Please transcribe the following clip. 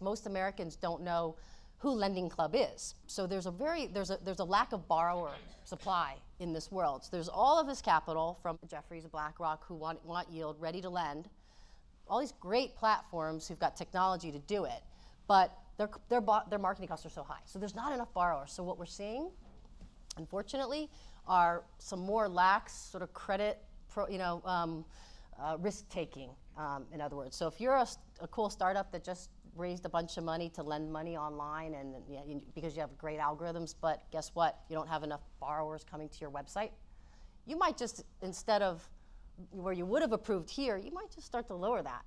Most Americans don't know who Lending Club is. So there's a very there's a there's a lack of borrower supply in this world. So there's all of this capital from Jefferies, BlackRock, who want, want yield, ready to lend. All these great platforms who've got technology to do it, but their their their marketing costs are so high. So there's not enough borrowers. So what we're seeing, unfortunately, are some more lax sort of credit, pro, you know, um, uh, risk taking. Um, in other words, so if you're a, a cool startup that just raised a bunch of money to lend money online and because you have great algorithms, but guess what? You don't have enough borrowers coming to your website. You might just, instead of where you would have approved here, you might just start to lower that.